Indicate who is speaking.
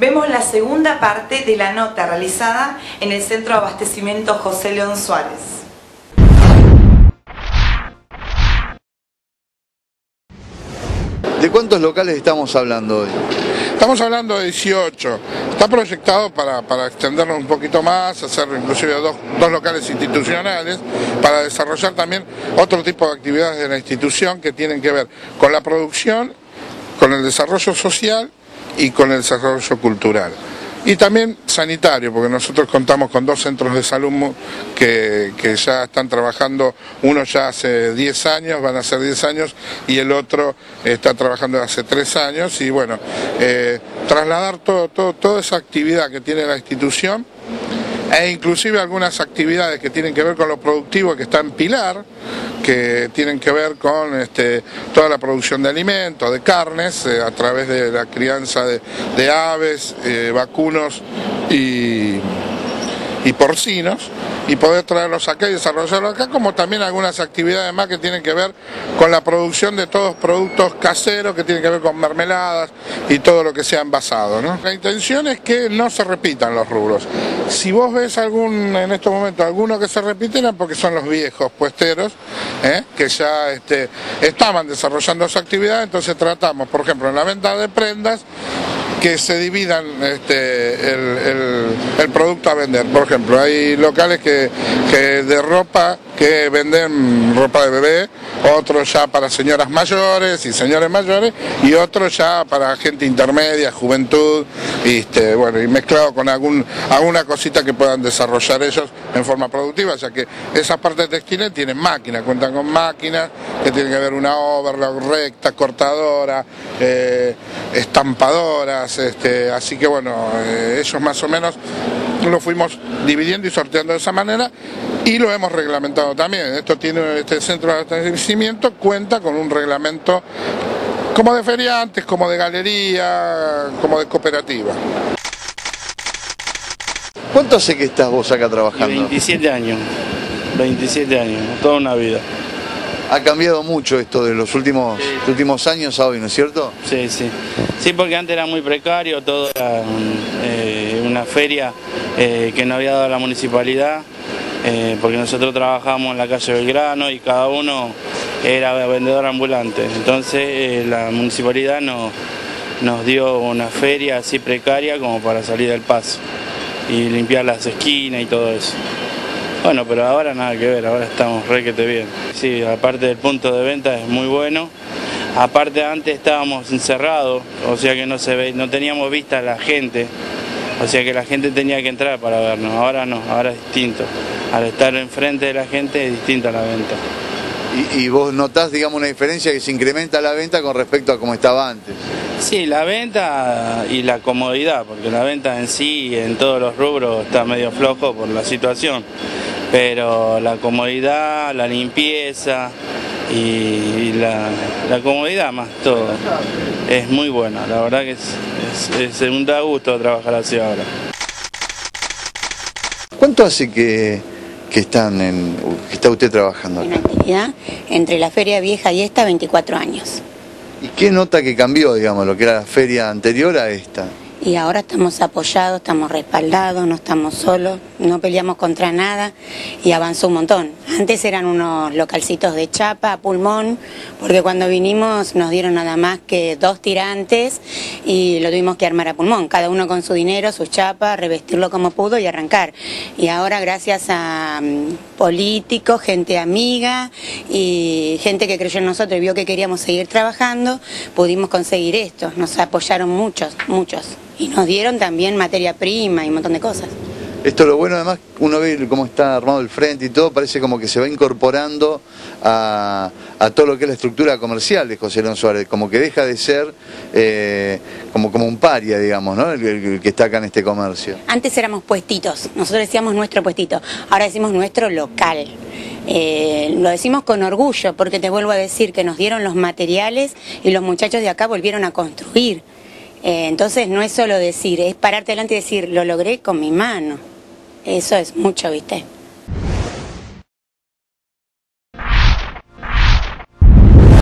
Speaker 1: vemos la segunda parte de la nota realizada en el Centro de Abastecimiento José León Suárez.
Speaker 2: ¿De cuántos locales estamos hablando hoy?
Speaker 3: Estamos hablando de 18. Está proyectado para, para extendernos un poquito más, hacer inclusive dos, dos, locales institucionales, para desarrollar también otro tipo de actividades de la institución que tienen que ver con la producción, con el desarrollo social y con el desarrollo cultural. Y también sanitario, porque nosotros contamos con dos centros de salud que, que, ya están trabajando, uno ya hace 10 años, van a ser 10 años, y el otro está trabajando hace 3 años, y bueno, eh, trasladar todo, todo, toda esa actividad que tiene la institución e inclusive algunas actividades que tienen que ver con lo productivo que está en Pilar, que tienen que ver con este, toda la producción de alimentos, de carnes, eh, a través de la crianza de, de aves, eh, vacunos y y porcinos y poder traerlos acá y desarrollarlos acá, como también algunas actividades más que tienen que ver con la producción de todos productos caseros, que tienen que ver con mermeladas y todo lo que sea envasado. La intención es que no se repitan los rubros. Si vos ves algún en estos momentos alguno que se repiten, porque son los viejos puesteros ¿eh? que ya este, estaban desarrollando esa actividad, entonces tratamos, por ejemplo, en la venta de prendas, que se dividan este, el, el, el, producto a vender. Por ejemplo, hay locales que, que de ropa que venden ropa de bebé, otros ya para señoras mayores y señores mayores, y otros ya para gente intermedia, juventud, y, este, bueno, y mezclado con algún, alguna cosita que puedan desarrollar ellos en forma productiva, ya que esas partes textiles tienen máquinas, cuentan con máquinas que tienen que ver una overlock recta, cortadora, eh, estampadoras, este, así que bueno, eh, ellos más o menos lo fuimos dividiendo y sorteando de esa manera y lo hemos reglamentado también. Esto tiene este centro de abastecimiento cuenta con un reglamento como de feriantes, como de galería, como de cooperativa.
Speaker 2: ¿Cuánto hace que estás vos acá trabajando?
Speaker 4: 27 años, 27 años, toda una vida.
Speaker 2: Ha cambiado mucho esto de los últimos, sí. últimos años a hoy, ¿no es cierto?
Speaker 4: Sí, sí. Sí, porque antes era muy precario, todo era una feria eh, que no había dado la municipalidad, eh, porque nosotros trabajábamos en la calle Belgrano y cada uno era vendedor ambulante. Entonces eh, la municipalidad no, nos dio una feria así precaria como para salir del paso y limpiar las esquinas y todo eso. Bueno, pero ahora nada que ver, ahora estamos requete bien. Sí, aparte del punto de venta es muy bueno. Aparte antes estábamos encerrados, o sea que no se ve, no teníamos vista a la gente, o sea que la gente tenía que entrar para vernos. Ahora no, ahora es distinto. Al estar enfrente de la gente es distinta la venta.
Speaker 2: ¿Y, y vos notás, digamos, una diferencia que se incrementa la venta con respecto a cómo estaba antes?
Speaker 4: Sí, la venta y la comodidad, porque la venta en sí, en todos los rubros, está medio flojo por la situación. Pero la comodidad, la limpieza y la, la comodidad más todo es muy buena. La verdad que es, es, es un da gusto trabajar así ahora.
Speaker 2: ¿Cuánto hace que, que, están en, que está usted trabajando?
Speaker 5: En actividad, entre la Feria Vieja y esta, 24 años.
Speaker 2: ¿Y qué nota que cambió, digamos, lo que era la feria anterior a esta?
Speaker 5: Y ahora estamos apoyados, estamos respaldados, no estamos solos, no peleamos contra nada y avanzó un montón. Antes eran unos localcitos de chapa, pulmón, porque cuando vinimos nos dieron nada más que dos tirantes y lo tuvimos que armar a pulmón, cada uno con su dinero, su chapa, revestirlo como pudo y arrancar. Y ahora gracias a um, políticos, gente amiga y gente que creyó en nosotros y vio que queríamos seguir trabajando, pudimos conseguir esto. Nos apoyaron muchos, muchos. Y nos dieron también materia prima y un montón de cosas.
Speaker 2: Esto lo bueno además, uno ve cómo está armado el frente y todo, parece como que se va incorporando a, a todo lo que es la estructura comercial de José León Suárez, como que deja de ser eh, como, como un paria, digamos, ¿no? El, que está acá en este comercio.
Speaker 5: Antes éramos puestitos, nosotros decíamos nuestro puestito, ahora decimos nuestro local. Eh, lo decimos con orgullo porque te vuelvo a decir que nos dieron los materiales y los muchachos de acá volvieron a construir. Eh, entonces no es solo decir, es pararte delante y decir, lo logré con mi mano. Eso es mucho, ¿viste?